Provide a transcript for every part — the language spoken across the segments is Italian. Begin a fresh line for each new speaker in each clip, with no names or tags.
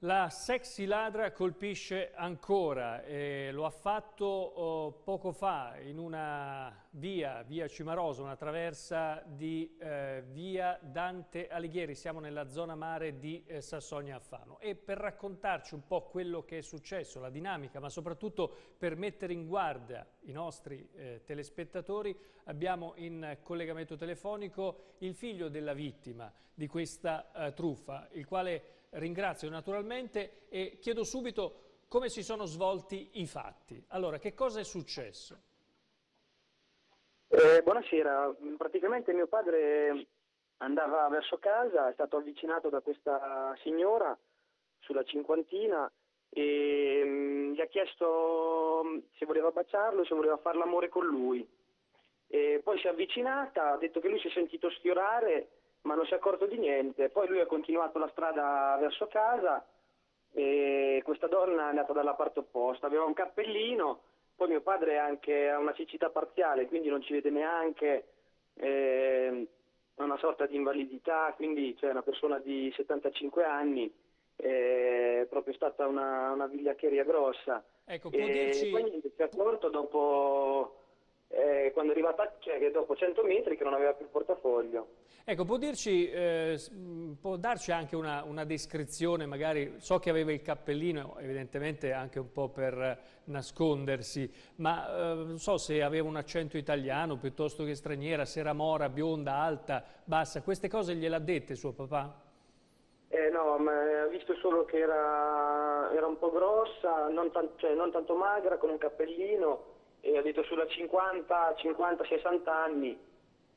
La sexy ladra colpisce ancora, e lo ha fatto oh, poco fa in una via, via Cimarosa, una traversa di eh, via Dante Alighieri, siamo nella zona mare di eh, Sassonia Affano e per raccontarci un po' quello che è successo, la dinamica, ma soprattutto per mettere in guardia i nostri eh, telespettatori abbiamo in collegamento telefonico il figlio della vittima di questa eh, truffa, il quale ringrazio naturalmente e chiedo subito come si sono svolti i fatti. Allora, che cosa è successo?
Eh, buonasera, praticamente mio padre andava verso casa, è stato avvicinato da questa signora sulla cinquantina e mm, gli ha chiesto mm, se voleva baciarlo, se voleva fare l'amore con lui. E poi si è avvicinata, ha detto che lui si è sentito sfiorare ma non si è accorto di niente. Poi lui ha continuato la strada verso casa e questa donna è andata dalla parte opposta, aveva un cappellino, poi mio padre anche ha una cecità parziale, quindi non ci vede neanche, eh, ha una sorta di invalidità, quindi c'è cioè una persona di 75 anni, è proprio stata una, una vigliaccheria grossa.
Ecco, può e dirci...
poi si è accorto dopo eh, quando è arrivata, cioè dopo 100 metri che non aveva più il portafoglio.
Ecco, può, dirci, eh, può darci anche una, una, descrizione, magari so che aveva il cappellino, evidentemente anche un po' per nascondersi, ma eh, non so se aveva un accento italiano piuttosto che straniera, se era mora, bionda, alta, bassa, queste cose gliel'ha dette suo papà?
Eh no, ma ha visto solo che era, era un po' grossa, non, cioè, non tanto magra, con un cappellino, detto sulla 50, 50, 60 anni,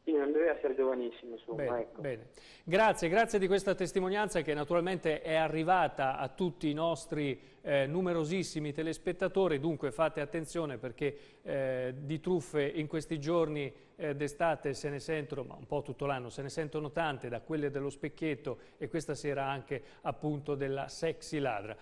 non deve essere giovanissimo. Insomma,
bene,
ecco.
bene. Grazie, grazie di questa testimonianza che naturalmente è arrivata a tutti i nostri eh, numerosissimi telespettatori, dunque fate attenzione perché eh, di truffe in questi giorni eh, d'estate se ne sentono, ma un po' tutto l'anno, se ne sentono tante da quelle dello specchietto e questa sera anche appunto della sexy ladra.